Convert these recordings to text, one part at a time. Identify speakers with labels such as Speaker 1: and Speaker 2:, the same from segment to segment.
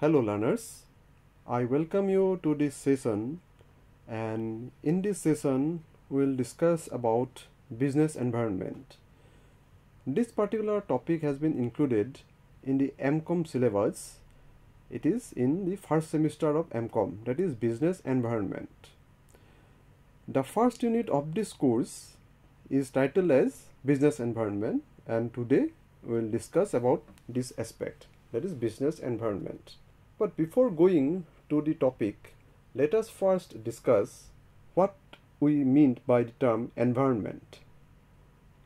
Speaker 1: Hello learners, I welcome you to this session and in this session we will discuss about business environment. This particular topic has been included in the MCOM syllabus. It is in the first semester of MCOM that is business environment. The first unit of this course is titled as business environment and today we will discuss about this aspect that is business environment. But before going to the topic, let us first discuss what we mean by the term environment.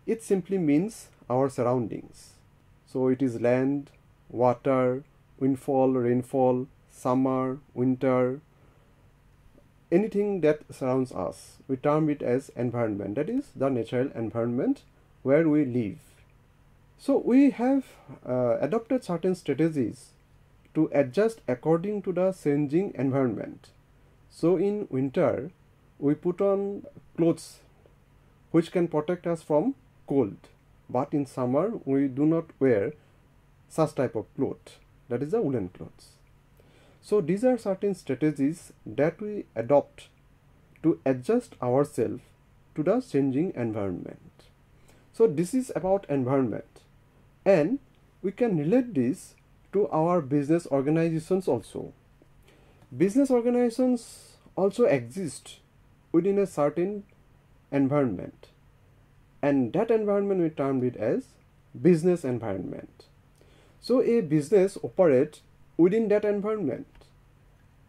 Speaker 1: It simply means our surroundings. So it is land, water, windfall, rainfall, summer, winter, anything that surrounds us. We term it as environment. That is the natural environment where we live. So we have uh, adopted certain strategies to adjust according to the changing environment. So in winter, we put on clothes which can protect us from cold. But in summer, we do not wear such type of cloth. That is the woolen clothes. So these are certain strategies that we adopt to adjust ourselves to the changing environment. So this is about environment and we can relate this to our business organizations also. Business organizations also exist within a certain environment and that environment we termed it as business environment. So a business operates within that environment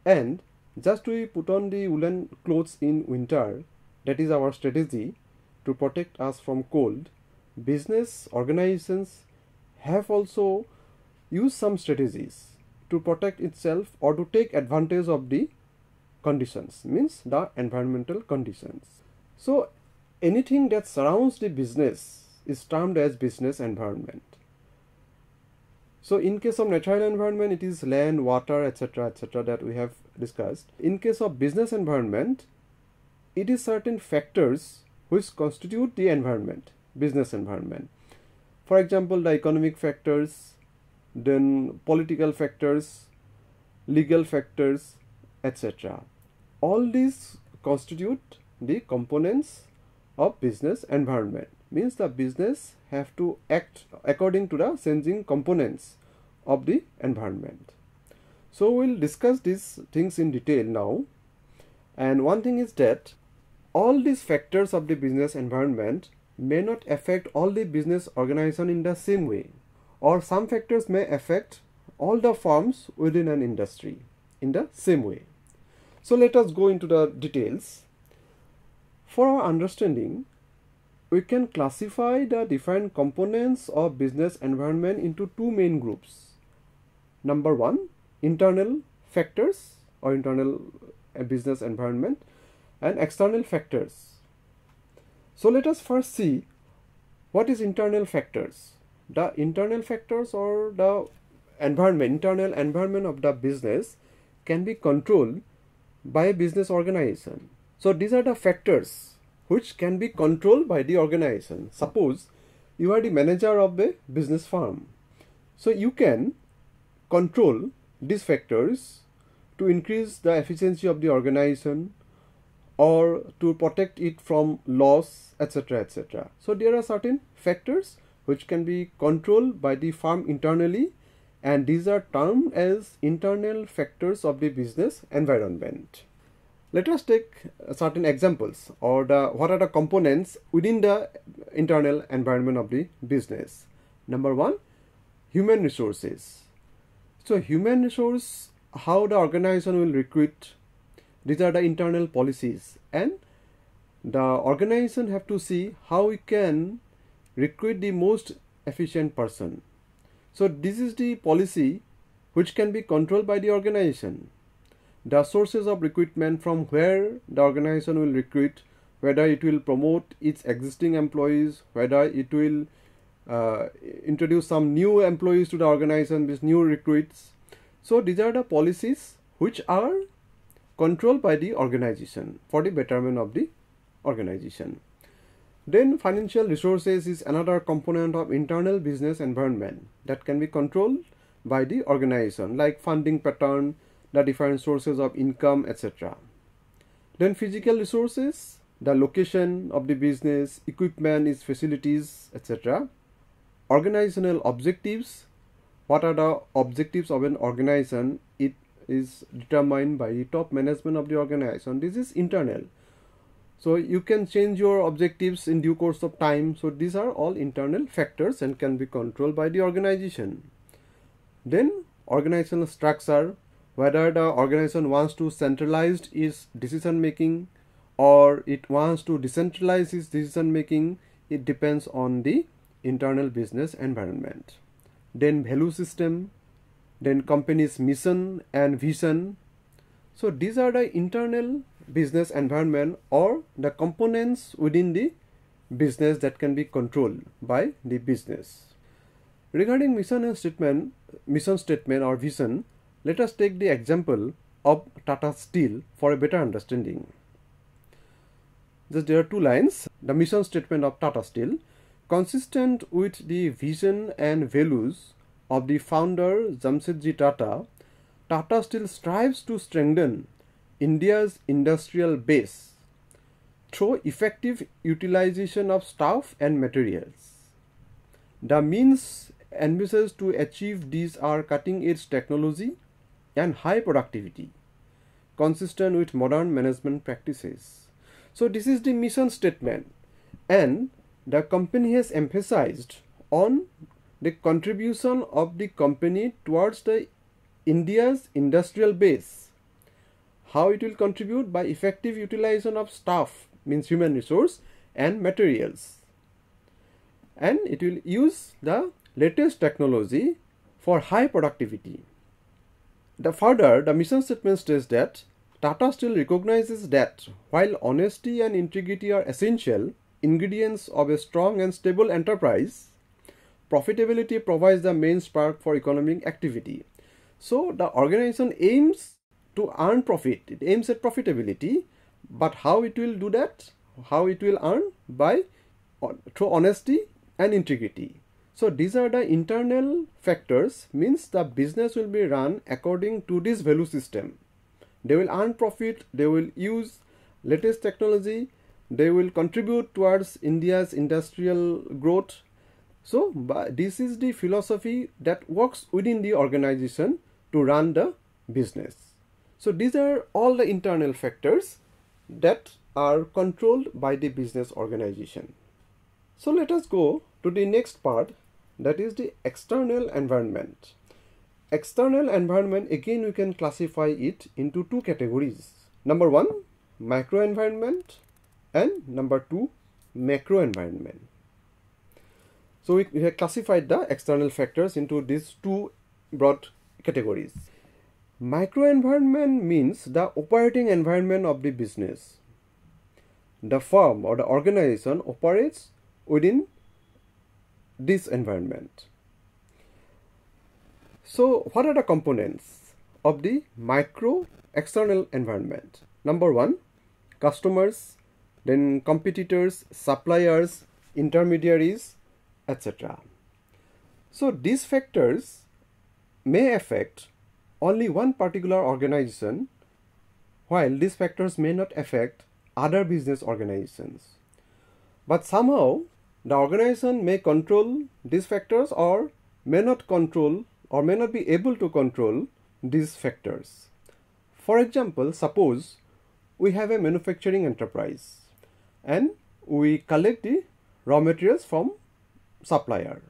Speaker 1: and just we put on the woolen clothes in winter that is our strategy to protect us from cold business organizations have also use some strategies to protect itself or to take advantage of the conditions means the environmental conditions. So anything that surrounds the business is termed as business environment. So in case of natural environment it is land water etc etc that we have discussed. In case of business environment it is certain factors which constitute the environment business environment. For example the economic factors then political factors, legal factors, etc. All these constitute the components of business environment. Means the business have to act according to the changing components of the environment. So we'll discuss these things in detail now. And one thing is that all these factors of the business environment may not affect all the business organization in the same way or some factors may affect all the firms within an industry in the same way. So let us go into the details. For our understanding, we can classify the different components of business environment into two main groups. Number one, internal factors or internal uh, business environment and external factors. So let us first see what is internal factors the internal factors or the environment internal environment of the business can be controlled by a business organization. So these are the factors which can be controlled by the organization. Suppose you are the manager of a business firm. So you can control these factors to increase the efficiency of the organization or to protect it from loss etc etc so there are certain factors which can be controlled by the firm internally and these are termed as internal factors of the business environment. Let us take uh, certain examples or the what are the components within the internal environment of the business. Number one, human resources. So human resource, how the organization will recruit, these are the internal policies and the organization have to see how we can recruit the most efficient person. So this is the policy which can be controlled by the organization. The sources of recruitment from where the organization will recruit, whether it will promote its existing employees, whether it will uh, introduce some new employees to the organization with new recruits. So these are the policies which are controlled by the organization for the betterment of the organization. Then financial resources is another component of internal business environment that can be controlled by the organization like funding pattern, the different sources of income, etc. Then physical resources, the location of the business, equipment, its facilities, etc. Organizational objectives, what are the objectives of an organization? It is determined by the top management of the organization. This is internal. So you can change your objectives in due course of time. So these are all internal factors and can be controlled by the organization. Then organizational structure, whether the organization wants to centralize its decision making or it wants to decentralize its decision making, it depends on the internal business environment. Then value system, then company's mission and vision. So these are the internal business environment or the components within the business that can be controlled by the business. Regarding mission and statement, mission statement or vision, let us take the example of Tata Steel for a better understanding. Just there are two lines. The mission statement of Tata Steel, consistent with the vision and values of the founder Jamsetji Tata, Tata Steel strives to strengthen India's industrial base through effective utilization of staff and materials. The means envisaged to achieve these are cutting edge technology and high productivity, consistent with modern management practices. So, this is the mission statement, and the company has emphasized on the contribution of the company towards the India's industrial base. How it will contribute by effective utilization of staff means human resource and materials. And it will use the latest technology for high productivity. The further, the mission statement states that Tata Steel recognizes that while honesty and integrity are essential ingredients of a strong and stable enterprise, profitability provides the main spark for economic activity. So the organization aims to earn profit, it aims at profitability, but how it will do that? How it will earn? By through honesty and integrity. So these are the internal factors means the business will be run according to this value system. They will earn profit, they will use latest technology, they will contribute towards India's industrial growth. So this is the philosophy that works within the organization to run the business. So these are all the internal factors that are controlled by the business organization. So let us go to the next part that is the external environment. External environment again we can classify it into two categories. Number one micro environment and number two macro environment. So we, we have classified the external factors into these two broad categories. Micro environment means the operating environment of the business. The firm or the organization operates within this environment. So, what are the components of the micro external environment? Number one, customers, then competitors, suppliers, intermediaries, etc. So, these factors may affect only one particular organization while these factors may not affect other business organizations. But somehow the organization may control these factors or may not control or may not be able to control these factors. For example, suppose we have a manufacturing enterprise and we collect the raw materials from supplier.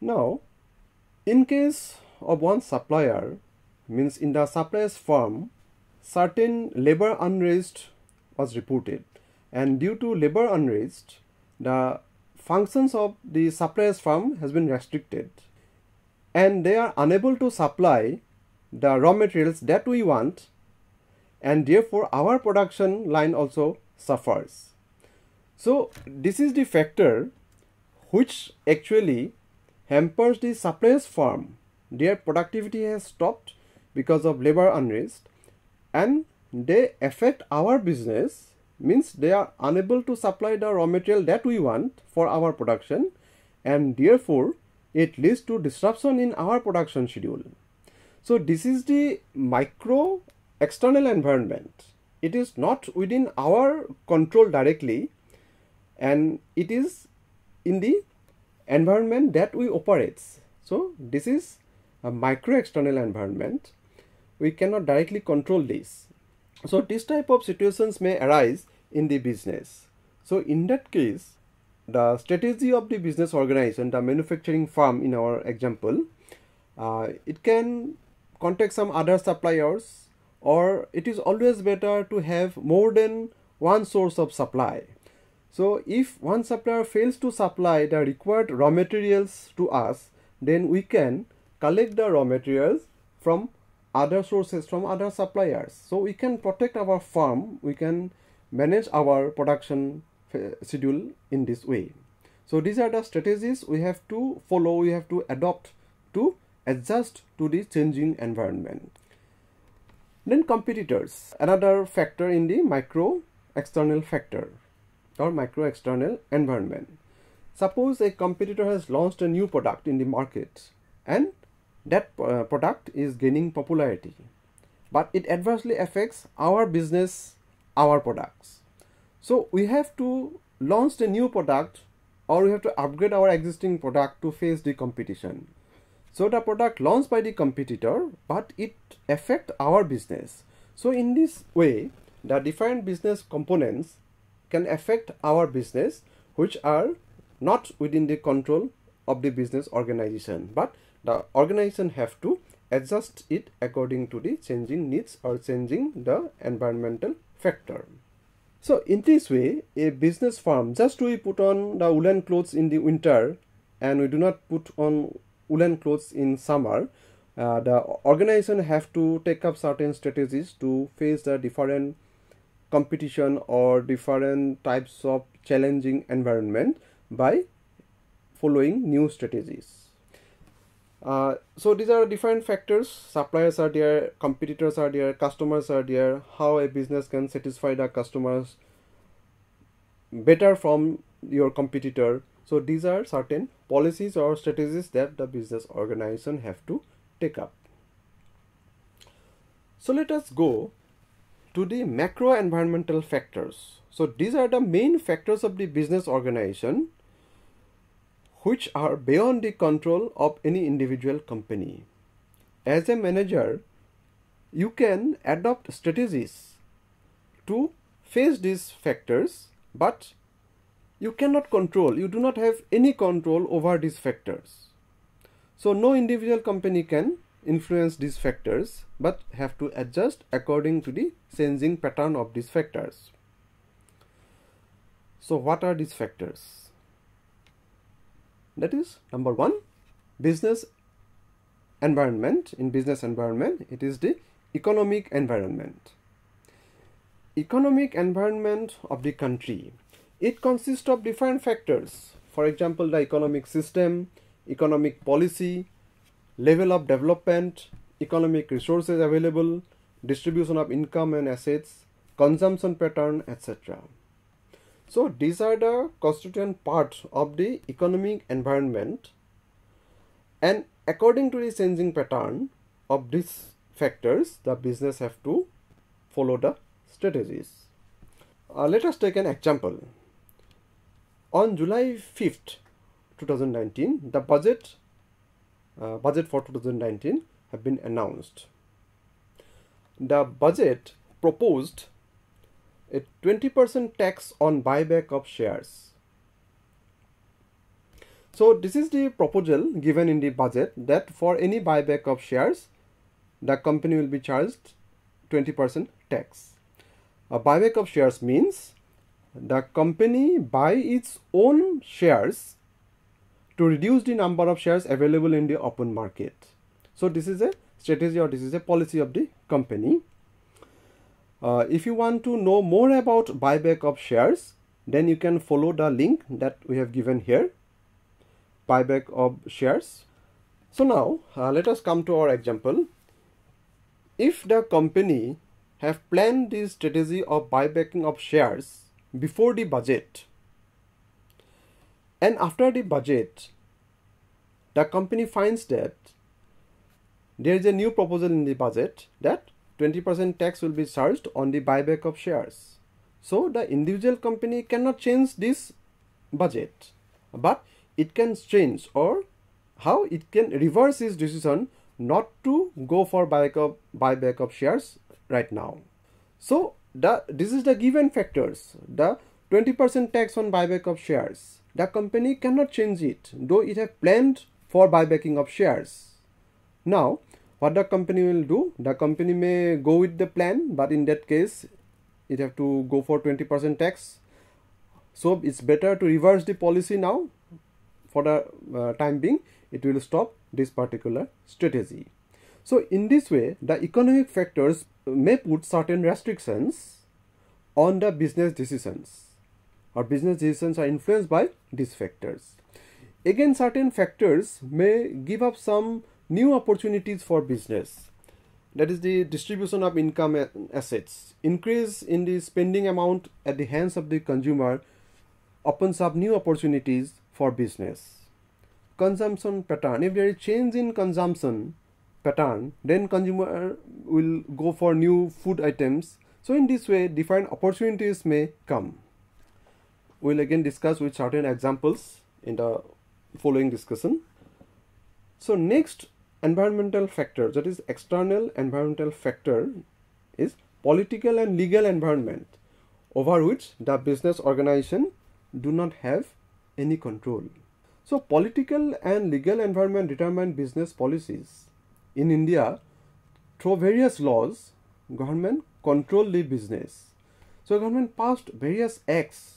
Speaker 1: Now, in case of one supplier, means in the supplier's firm, certain labor unrest was reported and due to labor unrest, the functions of the supplier's firm has been restricted and they are unable to supply the raw materials that we want and therefore our production line also suffers. So this is the factor which actually hampers the supplier's firm. Their productivity has stopped because of labor unrest and they affect our business means they are unable to supply the raw material that we want for our production and therefore it leads to disruption in our production schedule. So this is the micro external environment. It is not within our control directly and it is in the environment that we operate. So this is a micro external environment. We cannot directly control this. So this type of situations may arise in the business. So in that case, the strategy of the business organization, the manufacturing firm in our example, uh, it can contact some other suppliers or it is always better to have more than one source of supply. So if one supplier fails to supply the required raw materials to us, then we can collect the raw materials from other sources from other suppliers. So we can protect our farm, we can manage our production eh, schedule in this way. So these are the strategies we have to follow, we have to adopt to adjust to the changing environment. Then competitors, another factor in the micro external factor or micro external environment. Suppose a competitor has launched a new product in the market and that uh, product is gaining popularity but it adversely affects our business our products. So we have to launch a new product or we have to upgrade our existing product to face the competition. So the product launched by the competitor but it affect our business. So in this way the different business components can affect our business which are not within the control of the business organization. But the organization have to adjust it according to the changing needs or changing the environmental factor. So in this way, a business firm, just we put on the woolen clothes in the winter and we do not put on woolen clothes in summer, uh, the organization have to take up certain strategies to face the different competition or different types of challenging environment by following new strategies. Uh, so these are different factors. Suppliers are there competitors are there customers are there. How a business can satisfy the customers better from your competitor. So these are certain policies or strategies that the business organization have to take up. So let us go to the macro environmental factors. So these are the main factors of the business organization which are beyond the control of any individual company. As a manager, you can adopt strategies to face these factors, but you cannot control, you do not have any control over these factors. So, no individual company can influence these factors, but have to adjust according to the changing pattern of these factors. So, what are these factors? That is number one business environment. In business environment it is the economic environment. Economic environment of the country. It consists of different factors. For example the economic system economic policy level of development economic resources available distribution of income and assets consumption pattern etc so these are the constituent parts of the economic environment and according to the changing pattern of these factors the business have to follow the strategies. Uh, let us take an example. On July 5th 2019 the budget uh, budget for 2019 have been announced. The budget proposed a 20% tax on buyback of shares. So this is the proposal given in the budget that for any buyback of shares, the company will be charged 20% tax. A buyback of shares means the company buy its own shares to reduce the number of shares available in the open market. So this is a strategy or this is a policy of the company. Uh, if you want to know more about buyback of shares, then you can follow the link that we have given here, buyback of shares. So now uh, let us come to our example. If the company have planned the strategy of buybacking of shares before the budget and after the budget the company finds that there is a new proposal in the budget that 20% tax will be charged on the buyback of shares. So the individual company cannot change this budget, but it can change or how it can reverse its decision not to go for buyback of, buyback of shares right now. So the this is the given factors. The 20% tax on buyback of shares. The company cannot change it, though it have planned for buybacking of shares. Now, what the company will do? The company may go with the plan, but in that case, it have to go for 20% tax. So it's better to reverse the policy now. For the uh, time being, it will stop this particular strategy. So in this way, the economic factors may put certain restrictions on the business decisions or business decisions are influenced by these factors. Again, certain factors may give up some new opportunities for business. That is the distribution of income assets. Increase in the spending amount at the hands of the consumer opens up new opportunities for business. Consumption pattern. If there is change in consumption pattern, then consumer will go for new food items. So in this way, different opportunities may come. We'll again discuss with certain examples in the following discussion. So next environmental factor that is external environmental factor is political and legal environment over which the business organization do not have any control. So political and legal environment determine business policies. In India, through various laws, government control the business. So government passed various acts,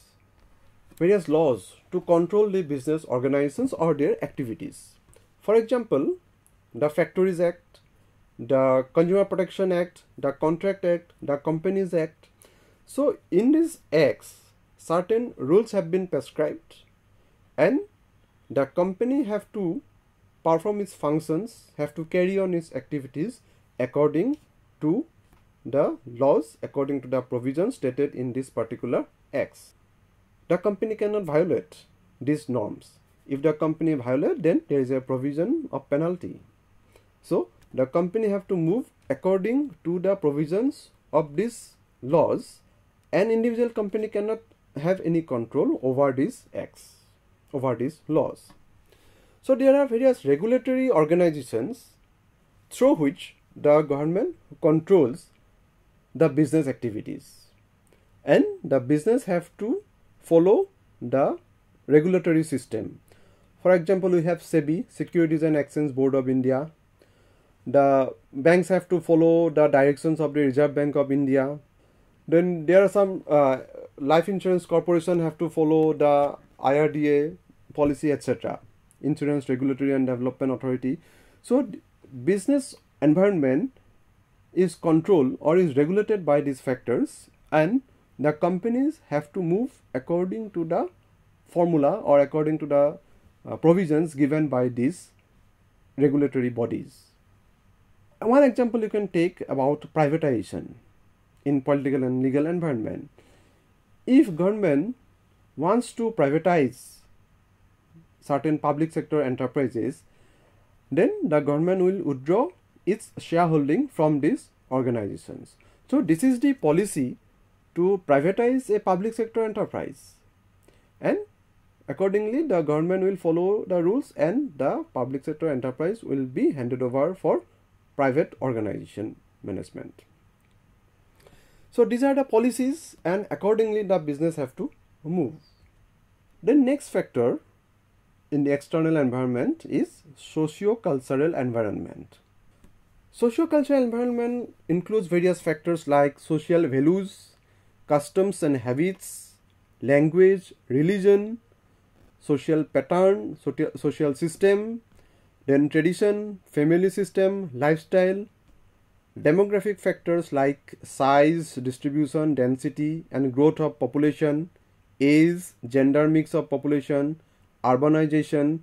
Speaker 1: various laws to control the business organizations or their activities. For example, the Factories Act, the Consumer Protection Act, the Contract Act, the Companies Act. So in these acts, certain rules have been prescribed and the company have to perform its functions, have to carry on its activities according to the laws, according to the provisions stated in this particular acts. The company cannot violate these norms. If the company violate, then there is a provision of penalty. So the company have to move according to the provisions of these laws. An individual company cannot have any control over these acts, over these laws. So there are various regulatory organizations through which the government controls the business activities and the business have to follow the regulatory system. For example, we have SEBI, Securities and Exchange Board of India, the banks have to follow the directions of the Reserve Bank of India. Then there are some uh, life insurance corporation have to follow the IRDA policy, etc. Insurance Regulatory and Development Authority. So business environment is controlled or is regulated by these factors and the companies have to move according to the formula or according to the uh, provisions given by these regulatory bodies one example you can take about privatization in political and legal environment. If government wants to privatize certain public sector enterprises, then the government will withdraw its shareholding from these organizations. So this is the policy to privatize a public sector enterprise and accordingly the government will follow the rules and the public sector enterprise will be handed over for private organization management. So these are the policies and accordingly the business have to move. The next factor in the external environment is socio-cultural environment. Socio-cultural environment includes various factors like social values, customs and habits, language, religion, social pattern, social system, then tradition, family system, lifestyle, demographic factors like size, distribution, density and growth of population, age, gender mix of population, urbanization,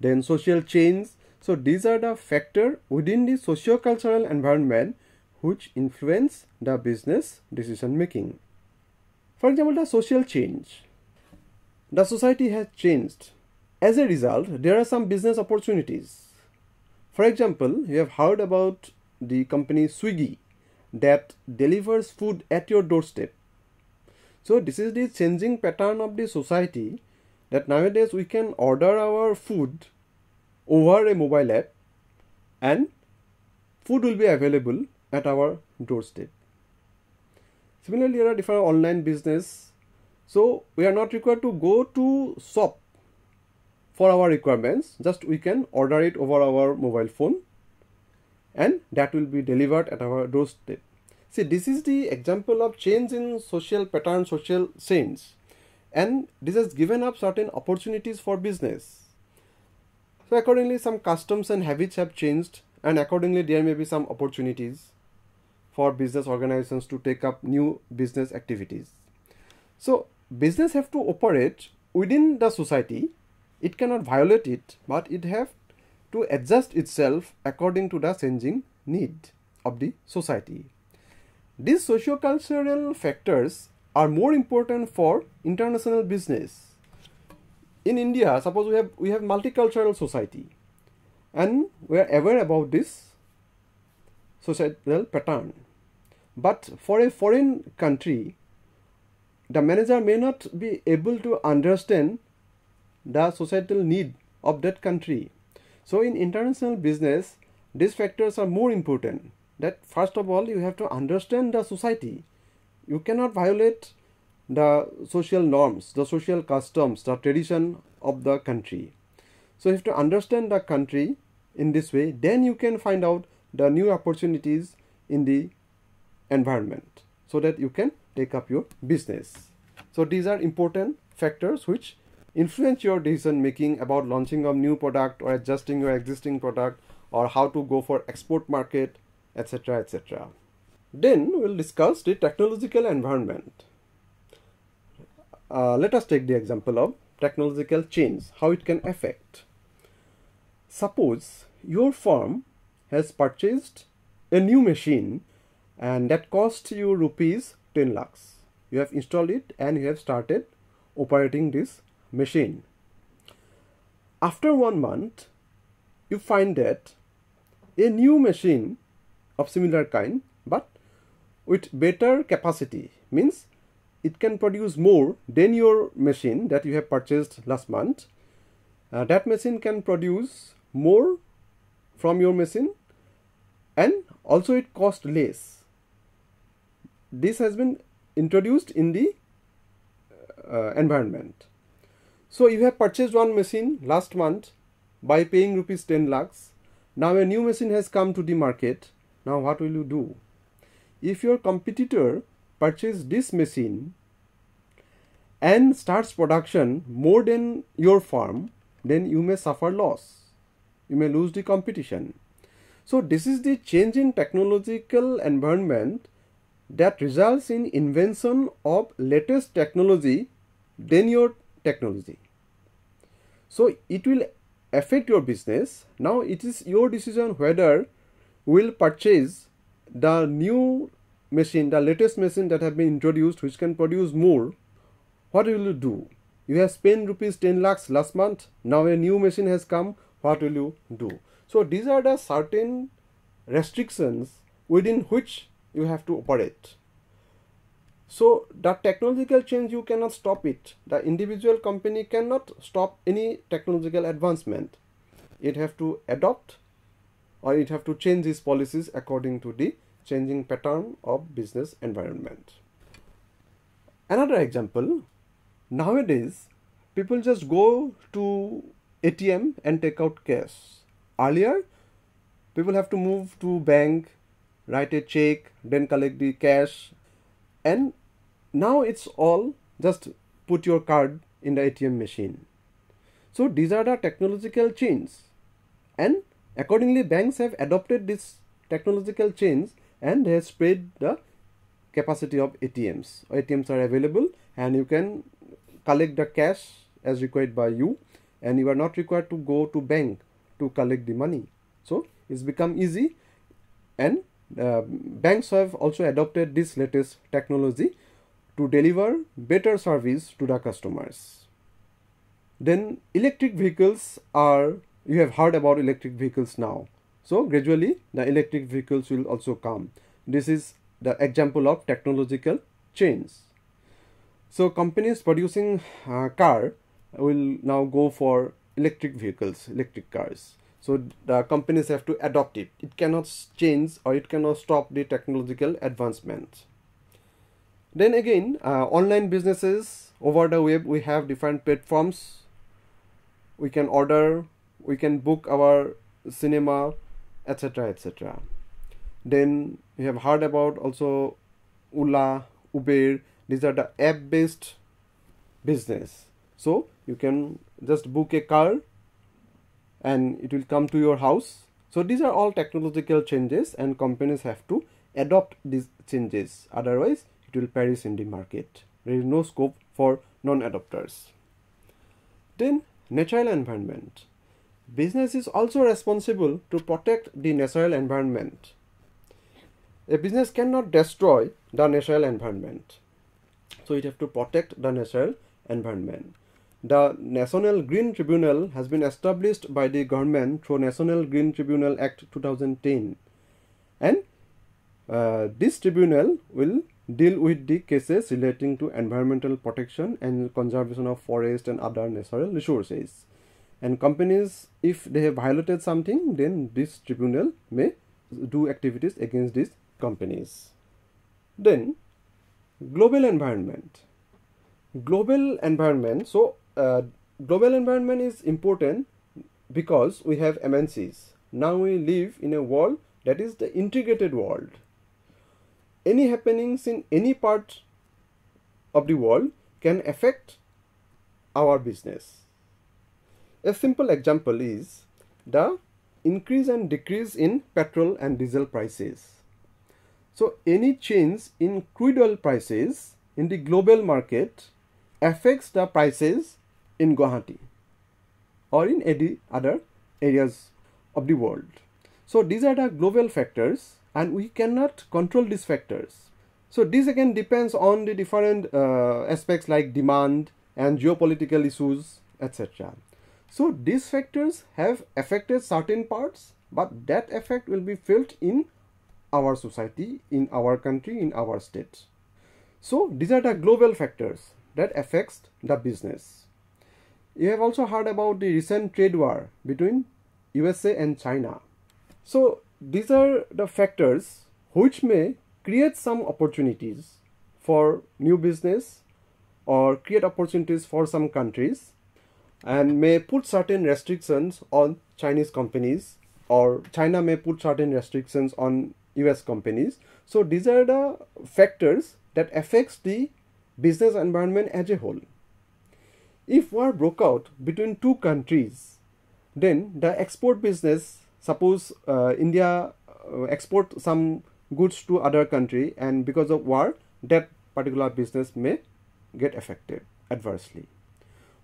Speaker 1: then social change. So these are the factor within the socio-cultural environment which influence the business decision making. For example, the social change. The society has changed as a result, there are some business opportunities. For example, you have heard about the company Swiggy that delivers food at your doorstep. So, this is the changing pattern of the society that nowadays we can order our food over a mobile app and food will be available at our doorstep. Similarly, there are different online business. So, we are not required to go to shop for our requirements just we can order it over our mobile phone and that will be delivered at our doorstep. See this is the example of change in social pattern, social change and this has given up certain opportunities for business. So accordingly some customs and habits have changed and accordingly there may be some opportunities for business organizations to take up new business activities. So business have to operate within the society it cannot violate it, but it have to adjust itself according to the changing need of the society. These socio-cultural factors are more important for international business. In India, suppose we have we have multicultural society, and we are aware about this societal pattern. But for a foreign country, the manager may not be able to understand the societal need of that country. So in international business, these factors are more important. That first of all, you have to understand the society. You cannot violate the social norms, the social customs, the tradition of the country. So you have to understand the country in this way, then you can find out the new opportunities in the environment so that you can take up your business. So these are important factors which influence your decision making about launching a new product or adjusting your existing product or how to go for export market etc etc then we'll discuss the technological environment. Uh, let us take the example of technological change how it can affect. Suppose your firm has purchased a new machine and that cost you rupees 10 lakhs. You have installed it and you have started operating this machine. After one month, you find that a new machine of similar kind but with better capacity means it can produce more than your machine that you have purchased last month. Uh, that machine can produce more from your machine and also it cost less. This has been introduced in the uh, environment. So you have purchased one machine last month by paying rupees 10 lakhs. Now a new machine has come to the market. Now what will you do? If your competitor purchases this machine and starts production more than your farm, then you may suffer loss. You may lose the competition. So this is the change in technological environment that results in invention of latest technology than your technology. So it will affect your business. Now it is your decision whether will purchase the new machine, the latest machine that have been introduced which can produce more. What will you do? You have spent rupees 10 lakhs last month. Now a new machine has come. What will you do? So these are the certain restrictions within which you have to operate. So the technological change you cannot stop it. The individual company cannot stop any technological advancement. It have to adopt or it have to change its policies according to the changing pattern of business environment. Another example, nowadays people just go to ATM and take out cash. Earlier, people have to move to bank, write a check, then collect the cash and now it's all just put your card in the ATM machine. So these are the technological changes and accordingly banks have adopted this technological change and they have spread the capacity of ATMs. ATMs are available and you can collect the cash as required by you and you are not required to go to bank to collect the money. So it's become easy and uh, banks have also adopted this latest technology to deliver better service to the customers. Then electric vehicles are, you have heard about electric vehicles now. So gradually the electric vehicles will also come. This is the example of technological change. So companies producing uh, car will now go for electric vehicles, electric cars. So the companies have to adopt it. It cannot change or it cannot stop the technological advancement. Then again, uh, online businesses over the web, we have different platforms. We can order, we can book our cinema, etc. etc. Then we have heard about also Ola, Uber. These are the app-based business. So you can just book a car and it will come to your house. So these are all technological changes and companies have to adopt these changes. Otherwise, it will perish in the market. There is no scope for non-adopters. Then natural environment. Business is also responsible to protect the natural environment. A business cannot destroy the natural environment. So it have to protect the natural environment. The National Green Tribunal has been established by the government through National Green Tribunal Act 2010 and uh, this tribunal will deal with the cases relating to environmental protection and conservation of forest and other natural resources. And companies if they have violated something then this tribunal may do activities against these companies. Then global environment. Global environment so uh, global environment is important because we have MNCs now we live in a world that is the integrated world any happenings in any part of the world can affect our business. A simple example is the increase and decrease in petrol and diesel prices. So any change in crude oil prices in the global market affects the prices in Guwahati or in any other areas of the world. So these are the global factors and we cannot control these factors. So this again depends on the different uh, aspects like demand and geopolitical issues etc. So these factors have affected certain parts but that effect will be felt in our society, in our country, in our state. So these are the global factors that affects the business. You have also heard about the recent trade war between USA and China. So these are the factors which may create some opportunities for new business or create opportunities for some countries and may put certain restrictions on Chinese companies or China may put certain restrictions on US companies. So these are the factors that affects the business environment as a whole. If war broke out between two countries, then the export business suppose uh, India uh, export some goods to other country and because of war that particular business may get affected adversely.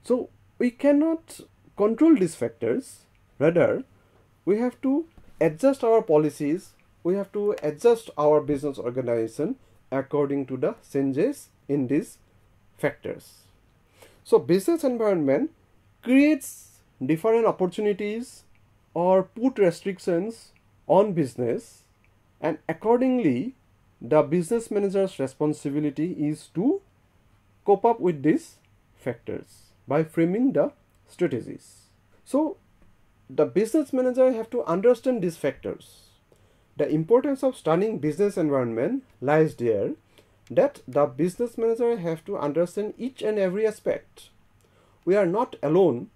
Speaker 1: So we cannot control these factors rather we have to adjust our policies we have to adjust our business organization according to the changes in these factors. So business environment creates different opportunities or put restrictions on business and accordingly the business manager's responsibility is to cope up with these factors by framing the strategies. So the business manager have to understand these factors. The importance of studying business environment lies there that the business manager have to understand each and every aspect. We are not alone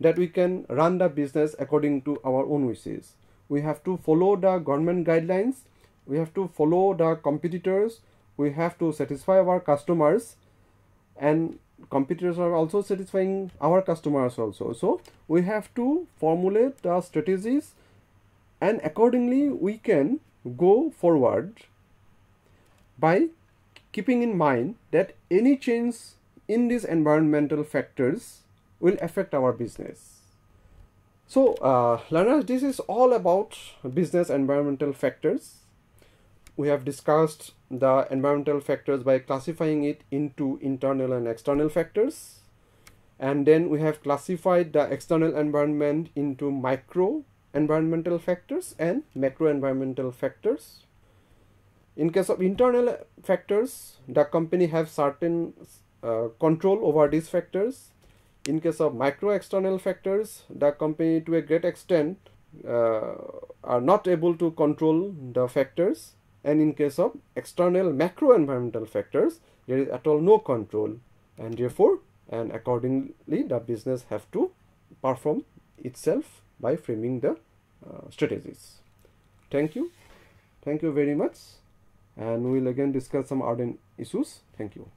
Speaker 1: that we can run the business according to our own wishes. We have to follow the government guidelines, we have to follow the competitors, we have to satisfy our customers and competitors are also satisfying our customers also. So we have to formulate the strategies and accordingly we can go forward by keeping in mind that any change in these environmental factors will affect our business. So uh, learners, this is all about business environmental factors. We have discussed the environmental factors by classifying it into internal and external factors. and then we have classified the external environment into micro environmental factors and macro environmental factors. In case of internal factors, the company have certain uh, control over these factors. In case of micro external factors, the company to a great extent uh, are not able to control the factors and in case of external macro environmental factors, there is at all no control and therefore and accordingly the business have to perform itself by framing the uh, strategies. Thank you. Thank you very much and we will again discuss some other issues. Thank you.